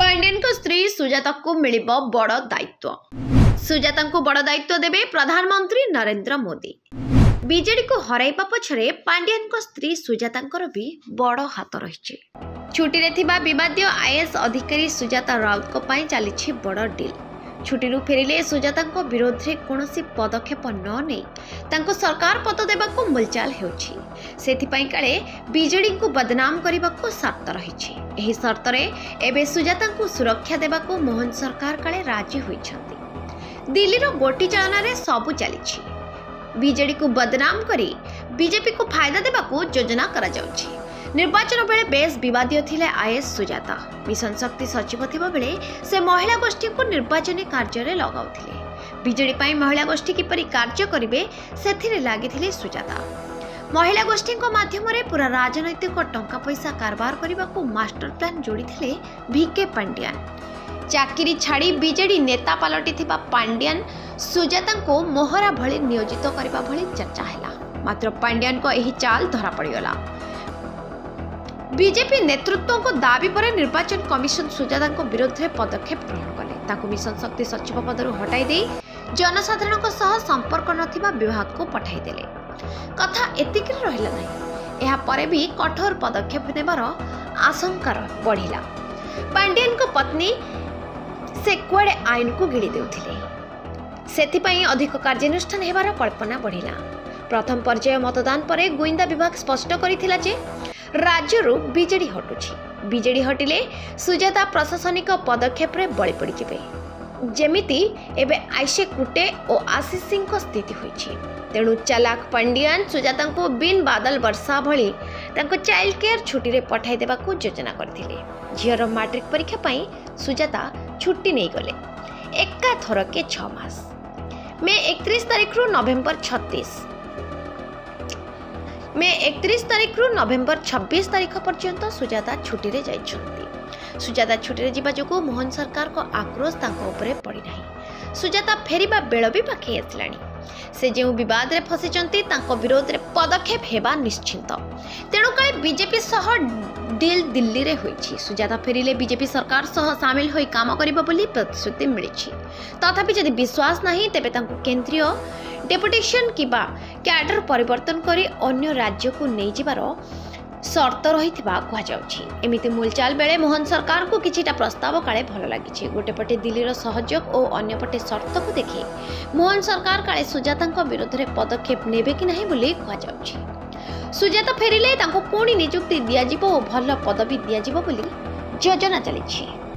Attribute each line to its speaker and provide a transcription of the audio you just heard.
Speaker 1: ପାଣ୍ଡେଙ୍କ ସ୍ତ୍ରୀ ସୁଜାତାଙ୍କୁ ମିଳିବ ବଡ଼ ଦାୟିତ୍ୱ ସୁଜାତାଙ୍କୁ ବଡ଼ ଦାୟିତ୍ୱ ଦେବେ ପ୍ରଧାନମନ୍ତ୍ରୀ ନରେନ୍ଦ୍ର ମୋଦି ବିଜେଡିକୁ ହରାଇବା ପଛରେ ପାଣ୍ଡିଆନଙ୍କ ସ୍ତ୍ରୀ ସୁଜାତାଙ୍କର ବି ବଡ଼ ହାତ ରହିଛି ଛୁଟିରେ ଥିବା ବିବାଦୀୟ ଆଇଏଏସ୍ ଅଧିକାରୀ ସୁଜାତା ରାଉତଙ୍କ ପାଇଁ ଚାଲିଛି ବଡ଼ ଡିଲ୍ ଛୁଟିରୁ ଫେରିଲେ ସୁଜାତାଙ୍କ ବିରୋଧରେ କୌଣସି ପଦକ୍ଷେପ ନ ନେଇ ତାଙ୍କୁ ସରକାର ପଦ ଦେବାକୁ ମୁଲଚାଲ ହେଉଛି ସେଥିପାଇଁ କାଳେ ବିଜେଡ଼ିକୁ ବଦନାମ କରିବାକୁ ସର୍ତ୍ତ ରହିଛି ଏହି ସର୍ତ୍ତରେ ଏବେ ସୁଜାତାଙ୍କୁ ସୁରକ୍ଷା ଦେବାକୁ ମୋହନ ସରକାର କାଳେ ରାଜି ହୋଇଛନ୍ତି ଦିଲ୍ଲୀର ଗୋଟି ଚାଳନାରେ ସବୁ ଚାଲିଛି ବିଜେଡ଼ିକୁ ବଦନାମ କରି ବିଜେପିକୁ ଫାଇଦା ଦେବାକୁ ଯୋଜନା କରାଯାଉଛି ନିର୍ବାଚନ ବେଳେ ବେଶ୍ ବିବାଦୀୟ ଥିଲେ ଆଇଏସ୍ ସୁଜାତା ମିଶନ ଶକ୍ତି ସଚିବ ଥିବାବେଳେ ସେ ମହିଳା ଗୋଷ୍ଠୀଙ୍କୁ ନିର୍ବାଚନୀ କାର୍ଯ୍ୟରେ ଲଗାଉଥିଲେ ବିଜେଡି ପାଇଁ ମହିଳା ଗୋଷ୍ଠୀ କିପରି କାର୍ଯ୍ୟ କରିବେ ସେଥିରେ ଲାଗିଥିଲେ ସୁଜାତା ମହିଳା ଗୋଷ୍ଠୀଙ୍କ ମାଧ୍ୟମରେ ପୁରା ରାଜନୈତିକ ଟଙ୍କା ପଇସା କାରବାର କରିବାକୁ ମାଷ୍ଟର ପ୍ଲାନ୍ ଯୋଡ଼ିଥିଲେ ଭିକେ ପାଣ୍ଡିଆନ୍ ଚାକିରି ଛାଡ଼ି ବିଜେଡି ନେତା ପାଲଟିଥିବା ପାଣ୍ଡିଆନ୍ ସୁଜାତାଙ୍କୁ ମୋହରା ଭଳି ନିୟୋଜିତ କରିବା ଭଳି ଚର୍ଚ୍ଚା ହେଲା ମାତ୍ର ପାଣ୍ଡିଆନ୍ଙ୍କ ଏହି ଚାଲ ଧରାପଡ଼ିଗଲା বিজেপি নেতৃত্বଙ୍କ ଦାବି ପରେ ନିର୍ବାଚନ କମିଶନ ସୁଜାତାଙ୍କ ବିରୁଦ୍ଧରେ ପଦକ୍ଷେପ ଗ୍ରହଣ କଲେ ତାଙ୍କୁ ମିଶନ ଶକ୍ତି ସଚିବ ପଦରୁ ହଟାଇ ଦେଇ ଜନସାଧାରଣଙ୍କ ସହ ସମ୍ପର୍କ ନଥିବା ବିଭାଗକୁ ପଠାଇଦେଲେ କଥା ଏତିକିରେ ରହିଲା ନାହିଁ ଏହାପରେ ବି କଠୋର ପଦକ୍ଷେପ ନେବାର ଆଶଙ୍କା ବଢ଼ିଲା ପାଣ୍ଡିଆନଙ୍କ ପତ୍ନୀ ସେ କୁଆଡ଼େ ଆଇନକୁ ଗିଳି ଦେଉଥିଲେ ସେଥିପାଇଁ ଅଧିକ କାର୍ଯ୍ୟାନୁଷ୍ଠାନ ହେବାର କଳ୍ପନା ବଢ଼ିଲା ପ୍ରଥମ ପର୍ଯ୍ୟାୟ ମତଦାନ ପରେ ଗୁଇନ୍ଦା ବିଭାଗ ସ୍ପଷ୍ଟ କରିଥିଲା ଯେ ରାଜ୍ୟରୁ ବିଜେଡ଼ି ହଟୁଛି ବିଜେଡ଼ି ହଟିଲେ ସୁଜାତା ପ୍ରଶାସନିକ ପଦକ୍ଷେପରେ ବଳି ପଡ଼ିଯିବେ ଯେମିତି ଏବେ ଆଇସେ କୁଟେ ଓ ଆଶିଷ ସିଂଙ୍କ ସ୍ଥିତି ହୋଇଛି ତେଣୁ ଚାଲାକ ପାଣ୍ଡିଆନ୍ ସୁଜାତାଙ୍କୁ ବିନ୍ ବାଦଲ ବର୍ଷା ଭଳି ତାଙ୍କୁ ଚାଇଲ୍ଡ କେୟାର ଛୁଟିରେ ପଠାଇ ଦେବାକୁ ଯୋଜନା କରିଥିଲେ ଝିଅର ମାଟ୍ରିକ ପରୀକ୍ଷା ପାଇଁ ସୁଜାତା ଛୁଟି ନେଇଗଲେ ଏକାଥରକେ ଛଅ ମାସ ମେ ଏକତିରିଶ ତାରିଖରୁ ନଭେମ୍ବର ଛତିଶ মে একত্রিশ তারিখর নভেম্বর ছবিশ তারিখ পর্যন্ত সুজাতা ছুটিরে যাই সুজাতা ছুটিরে যা যোগ মোহন সরকার আক্রোশ তাঁপরে পড়ি না সুজাতা ফেরিবা বেড় বি পাখে আসলা সে যে বিবাদে ফসিছেন তাঁর বিরোধে পদক্ষেপ হওয়া নিশ্চিত তেণু কালে বিজেপি সহ ডিল দিল্লিরে হয়েছি সুজাতা ফেরিলে বিজেপি সরকার সহ সামিল হয়ে কাম করব বলে প্রতিশ্রুতি মিছে তথাপি যদি বিশ্বাস না তবে তা কেন্দ্রীয় ডেপুটেসন কিংবা କ୍ୟାଡର ପରିବର୍ତ୍ତନ କରି ଅନ୍ୟ ରାଜ୍ୟକୁ ନେଇଯିବାର ସର୍ତ୍ତ ରହିଥିବା କୁହାଯାଉଛି ଏମିତି ମୁଲଚାଲ ବେଳେ ମୋହନ ସରକାରଙ୍କୁ କିଛିଟା ପ୍ରସ୍ତାବ କାଳେ ଭଲ ଲାଗିଛି ଗୋଟେ ପଟେ ଦିଲ୍ଲୀର ସହଯୋଗ ଓ ଅନ୍ୟପଟେ ସର୍ତ୍ତକୁ ଦେଖି ମୋହନ ସରକାର କାଳେ ସୁଜାତାଙ୍କ ବିରୋଧରେ ପଦକ୍ଷେପ ନେବେ କି ନାହିଁ ବୋଲି କୁହାଯାଉଛି ସୁଜାତା ଫେରିଲେ ତାଙ୍କୁ ପୁଣି ନିଯୁକ୍ତି ଦିଆଯିବ ଓ ଭଲ ପଦବୀ ଦିଆଯିବ ବୋଲି ଯୋଜନା ଚାଲିଛି